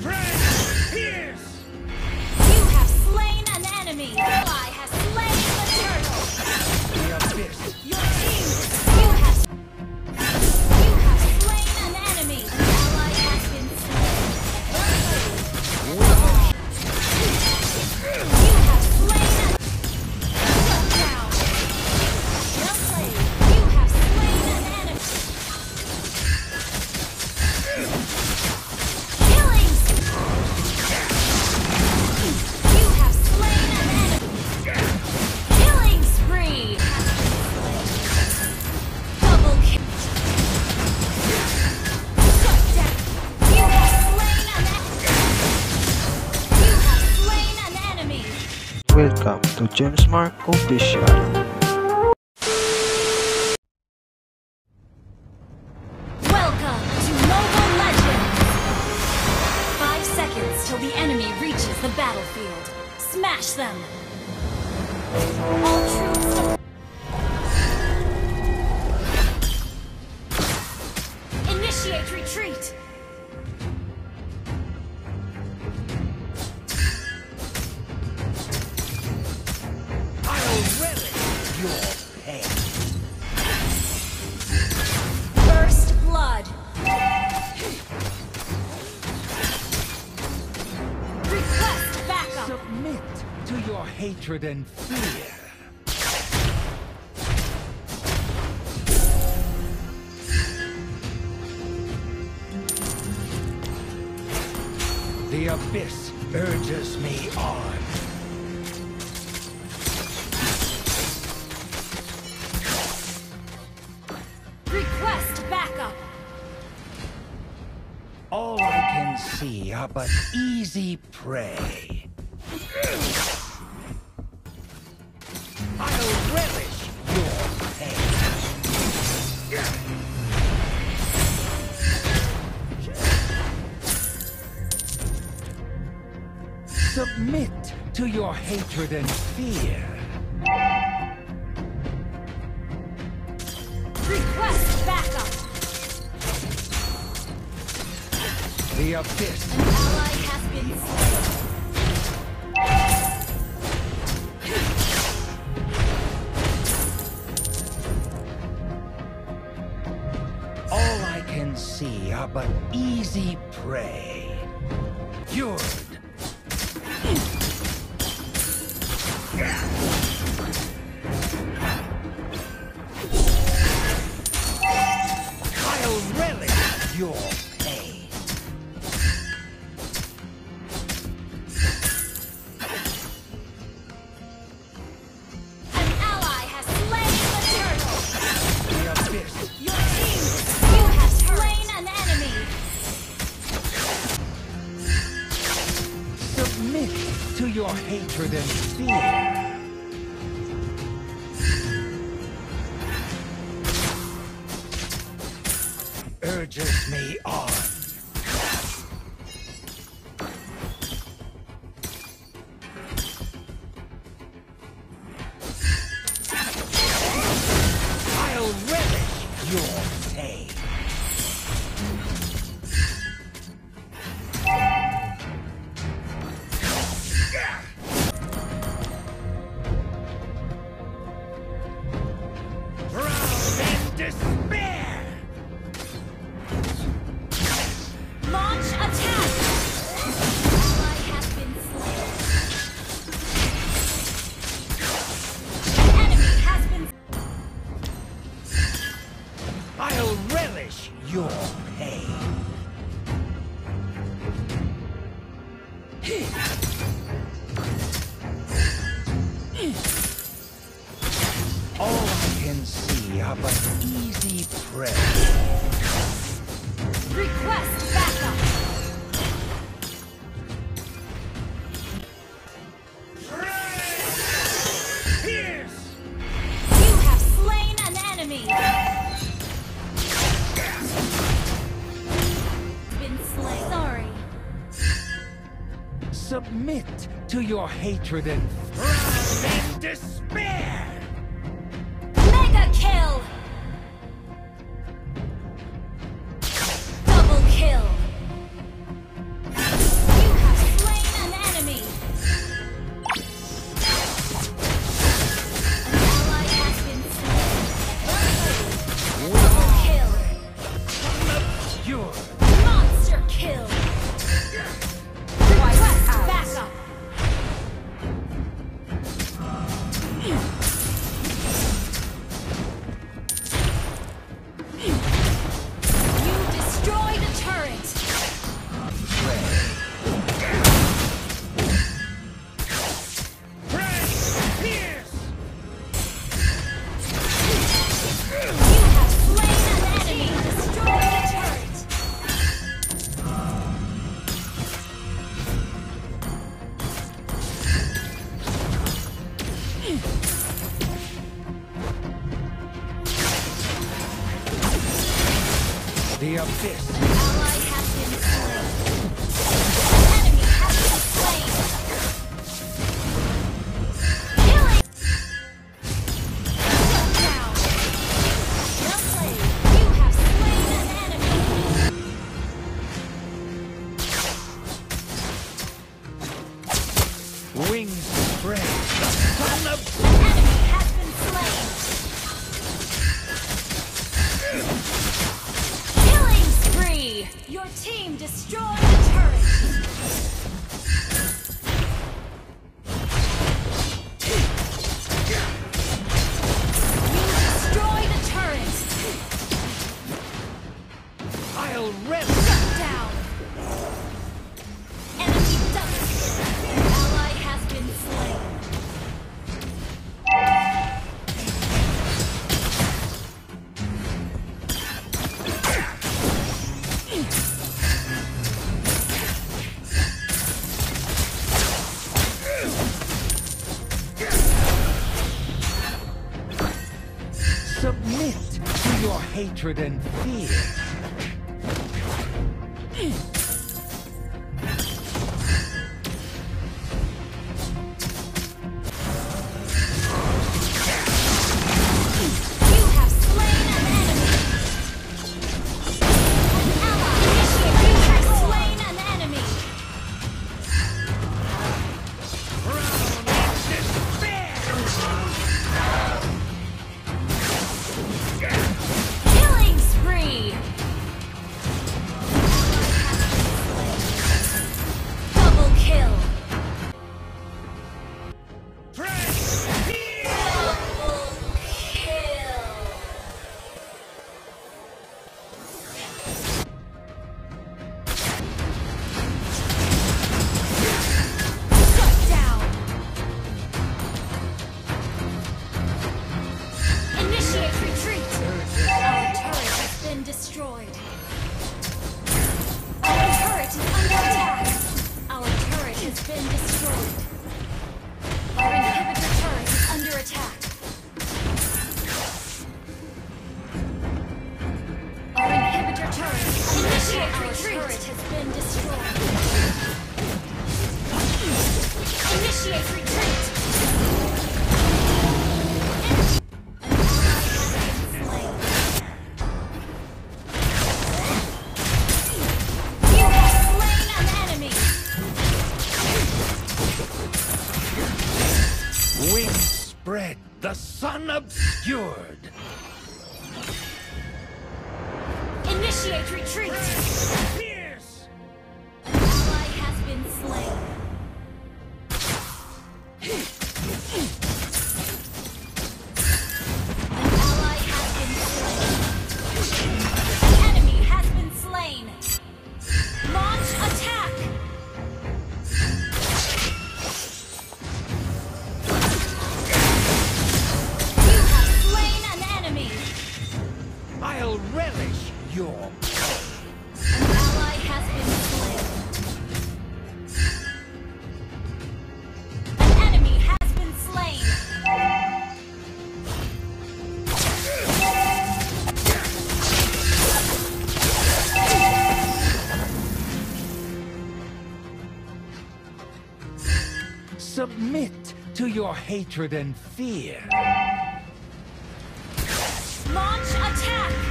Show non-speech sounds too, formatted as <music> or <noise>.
Pierce! You have slain an enemy. Has slain the turtle. The abyss! Your team. James Mark Official. Welcome to Mobile Legends! Five seconds till the enemy reaches the battlefield. Smash them! All troops... Initiate retreat! Submit to your hatred and fear. The abyss urges me on. Request backup! All I can see are but easy prey. Submit to your hatred and fear. Request backup! The abyss An Ally has been slain. All I can see are but easy prey. You're hatred and fear. Urges me on. Are but easy prey. Request backup! Pierce! You have slain an enemy! Been slain. Sorry. Submit to your hatred and drown despair! The abyss. Submit to your hatred and fear. destroyed. Our turret is under attack. Our turret has been destroyed. Our inhibitor turret is under attack. Our inhibitor turret is under attack. Our turret has been destroyed. Initiate retreat! unobscured. Initiate retreat. Pierce. Ally has been slain. <laughs> submit to your hatred and fear. Launch attack!